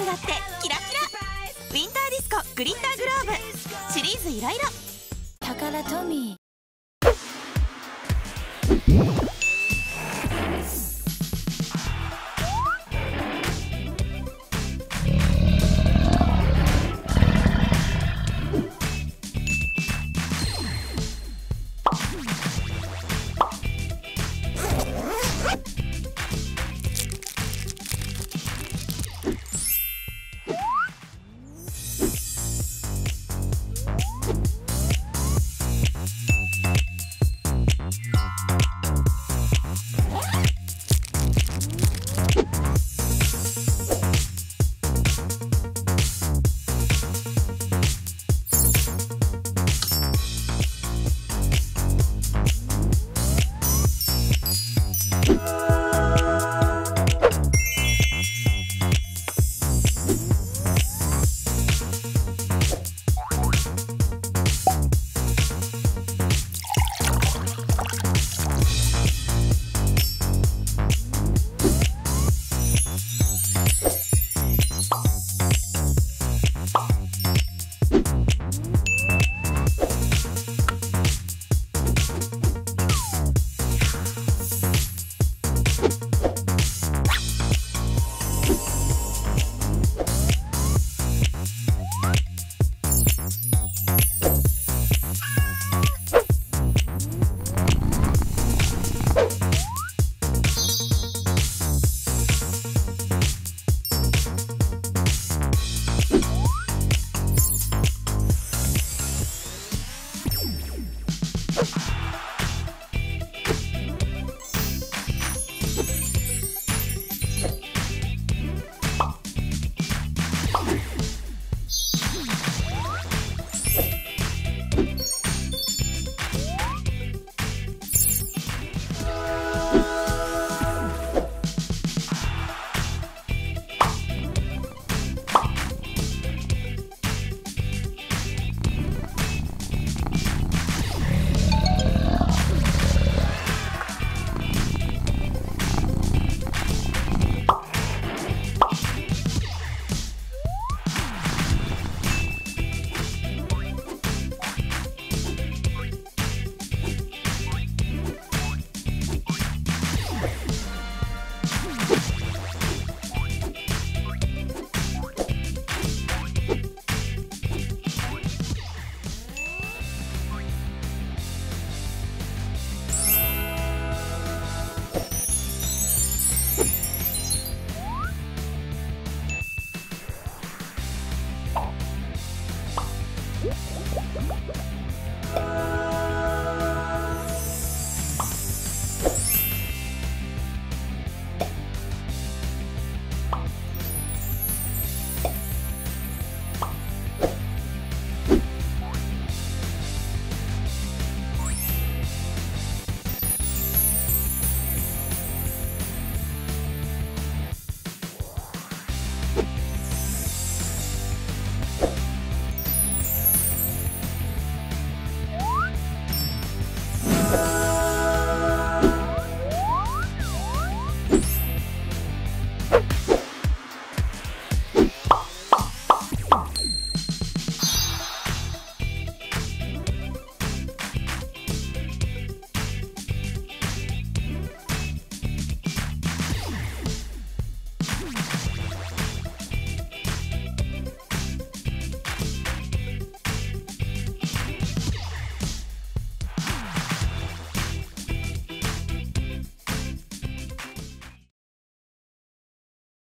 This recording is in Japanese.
ルだってキラキラ。ウィンターディスコグリッターグローブ。シリーズいろいろ。タカラトミー